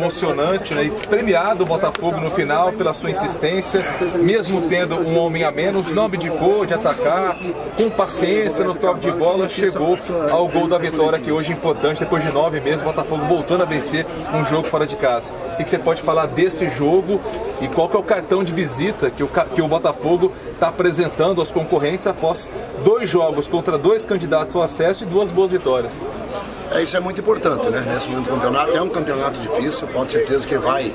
emocionante né, e premiado o Botafogo no final pela sua insistência, mesmo tendo um homem a menos, não abdicou de atacar, com paciência no toque de bola, chegou ao gol da vitória, que hoje é importante, depois de nove meses, o Botafogo voltando a vencer um jogo fora de casa. O que você pode falar desse jogo e qual que é o cartão de visita que o, que o Botafogo está apresentando aos concorrentes após dois jogos contra dois candidatos ao acesso e duas boas vitórias? É, isso é muito importante, né? Nesse momento do campeonato. É um campeonato difícil, pode certeza que vai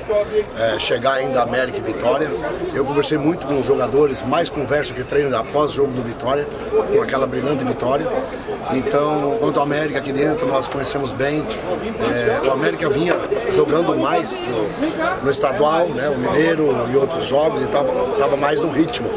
é, chegar ainda América e Vitória. Eu conversei muito com os jogadores, mais converso que treino após o jogo do Vitória, com aquela brilhante vitória. Então, quanto ao América aqui dentro, nós conhecemos bem. É, o América vinha jogando mais no, no, estadual, né? O Mineiro e outros jogos, e estava mais no ritmo.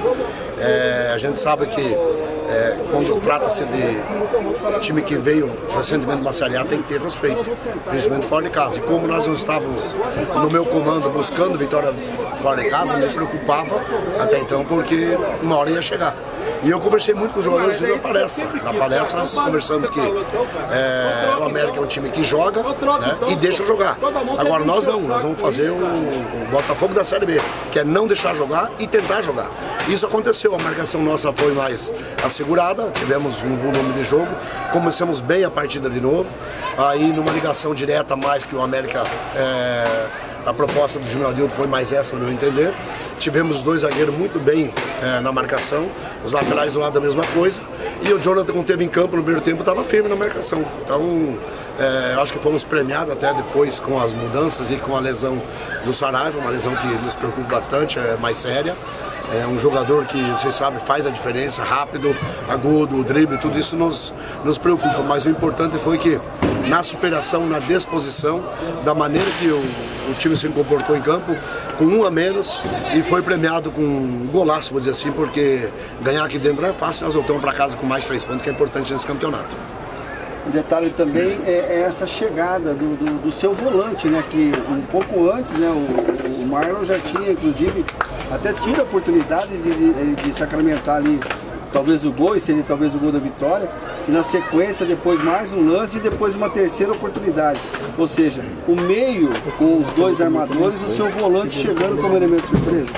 É, a gente sabe que é, quando trata-se de time que veio recentemente uma Série A, tem que ter respeito, principalmente fora de casa. E como nós não estávamos no meu comando buscando vitória fora de casa, me preocupava até então, porque uma hora ia chegar. E eu conversei muito com os jogadores na palestra. Na palestra nós conversamos que é, o América é um time que joga né, e deixa jogar. Agora nós não, nós vamos fazer o, o Botafogo da Série B, que é não deixar jogar e tentar jogar. Isso aconteceu, a marcação nossa foi mais assegurada, tivemos um volume de jogo, começamos bem a partida de novo, aí numa ligação direta mais que o América. É, a proposta do Júnior Adilto foi mais essa, no meu entender. Tivemos os dois zagueiros muito bem é, na marcação, os laterais do lado a mesma coisa. E o Jonathan, quando esteve em campo no primeiro tempo, estava firme na marcação. Então, é, acho que fomos premiados até depois com as mudanças e com a lesão do Saraiva, uma lesão que nos preocupa bastante, é mais séria. É um jogador que, vocês sabem, faz a diferença, rápido, agudo, drible, tudo isso nos, nos preocupa. Mas o importante foi que na superação, na disposição, da maneira que o, o time se comportou em campo, com um a menos e foi premiado com um golaço, vou dizer assim, porque ganhar aqui dentro não é fácil, nós voltamos para casa com mais três pontos, que é importante nesse campeonato. Um detalhe também é, é essa chegada do, do, do, seu volante, né? Que um pouco antes, né? O, o Marlon já tinha, inclusive, até tido a oportunidade de, de, de sacramentar ali talvez o gol, e seria talvez o gol da vitória, e na sequência depois mais um lance e depois uma terceira oportunidade. Ou seja, o meio com os dois armadores e o seu volante chegando como elemento surpresa.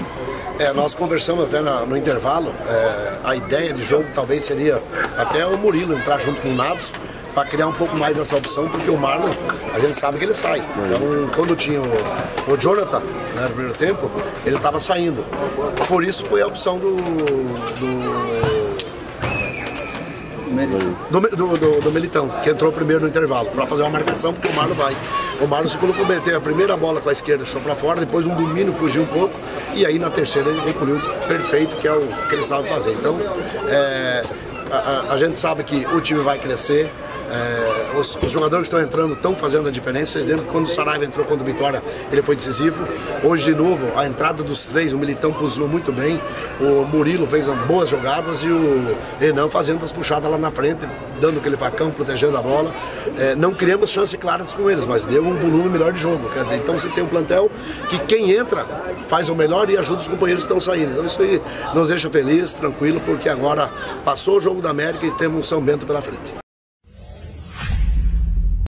É, nós conversamos até no, no intervalo, é, a ideia de jogo talvez seria até o Murilo entrar junto com o Nados, para criar um pouco mais essa opção, porque o Marlon, a gente sabe que ele sai. Então, quando tinha o, o Jonathan né, no primeiro tempo, ele estava saindo. Por isso foi a opção do, do do, do, do, do, Melitão, que entrou primeiro no intervalo, para fazer uma marcação, porque o Marlon vai. O Marlon se colocou bem, teve a primeira bola com a esquerda, deixou para fora, depois um domínio fugiu um pouco, e aí na terceira ele recolheu perfeito, que é o que ele sabe fazer. Então, é, a, a, a gente sabe que o time vai crescer, é, os, os, jogadores que estão entrando estão fazendo a diferença. Vocês lembram que quando o Saraiva entrou contra o Vitória, ele foi decisivo. Hoje, de novo, a entrada dos três, o Militão posicionou muito bem, o Murilo fez boas jogadas e o Renan fazendo as puxadas lá na frente, dando aquele facão, protegendo a bola. É, não criamos chances claras com eles, mas deu um volume melhor de jogo. Quer dizer, então você tem um plantel que quem entra faz o melhor e ajuda os companheiros que estão saindo. Então isso aí nos deixa feliz, tranquilo, porque agora passou o jogo da América e temos um São Bento pela frente.